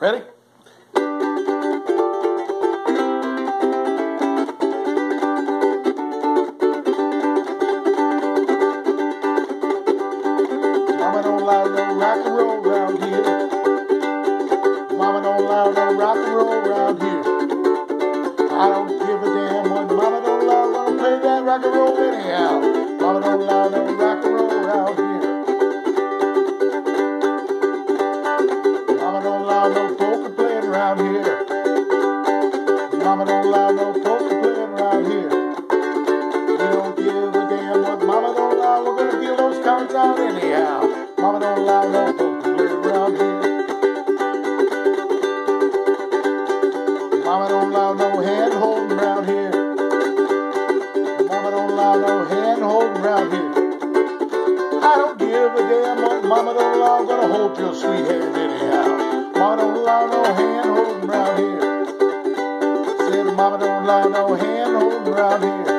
Ready? Mama don't allow no rock and roll here. Mama don't allow no allow no polka playing around here. Mama don't allow no polka playing around here. We don't give a damn what Mama don't allow. We're gonna deal those counts out anyhow. Mama don't allow no polka playing around here. Mama don't allow no hand holding around here. Mama don't allow no hand holding around here. I don't give a damn what Mama don't allow. I'm gonna hold your sweet hand anyhow. Mama don't lie, no hand holding around here. Said Mama don't lie, no hand holding around here.